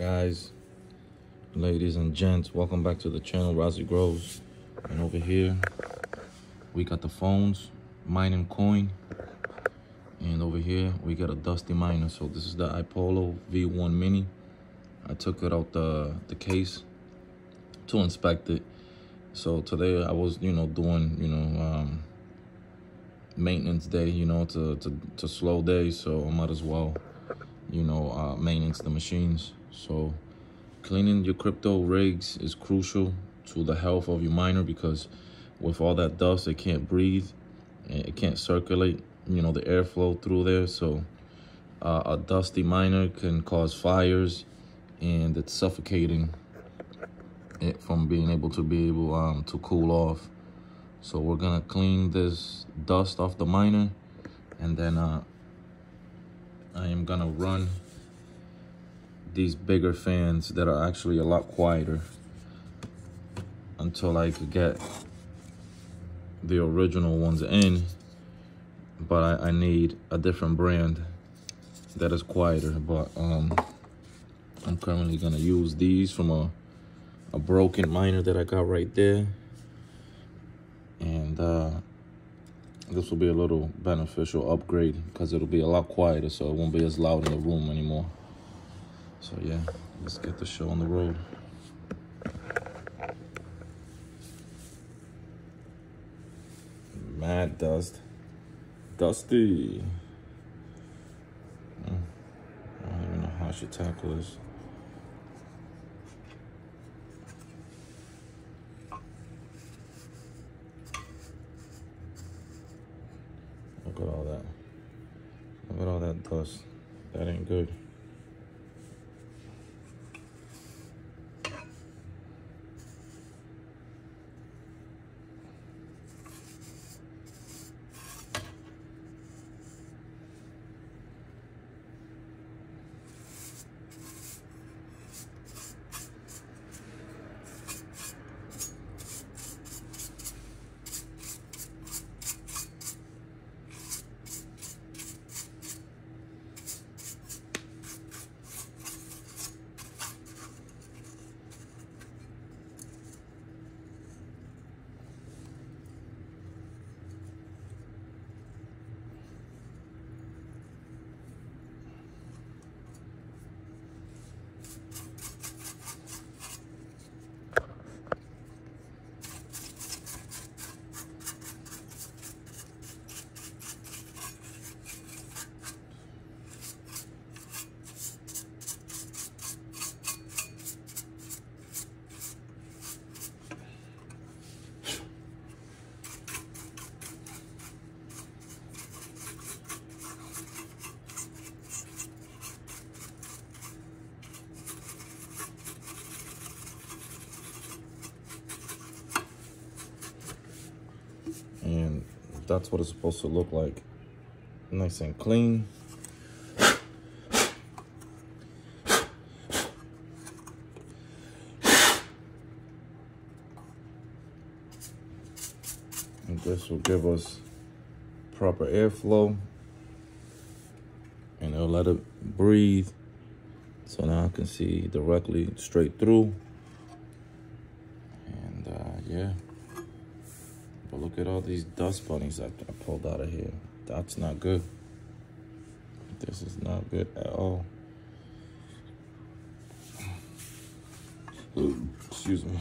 guys ladies and gents welcome back to the channel Razzii Grows and over here we got the phones mining coin. And over here we got a dusty miner. So this is the iPollo v1 mini. I took it out the the case to inspect it. So today i was you know doing you know um maintenance day you know to to, to slow day. So i might as well you know, uh, maintenance the machines. So cleaning your crypto rigs is crucial to the health of your miner because with all that dust, it can't breathe. It can't circulate, you know, the airflow through there. So uh, a dusty miner can cause fires and it's suffocating it from being able to be able um, to cool off. So we're gonna clean this dust off the miner and then uh, I am gonna run these bigger fans that are actually a lot quieter until I could get the original ones in but I, I need a different brand that is quieter but um I'm currently gonna use these from a a broken miner that I got right there and uh this will be a little beneficial upgrade because it'll be a lot quieter so it won't be as loud in the room anymore. So yeah let's get the show on the road. Mad dust. Dusty. Hmm. I don't even know how I should tackle this Look at all that. Look at all that dust. That ain't good. and that's what it's supposed to look like. Nice and clean. And this will give us proper airflow. And it'll let it breathe. So now I can see directly straight through. And uh, yeah but look at all these dust bunnies I, I pulled out of here. That's not good. This is not good at all. Excuse me.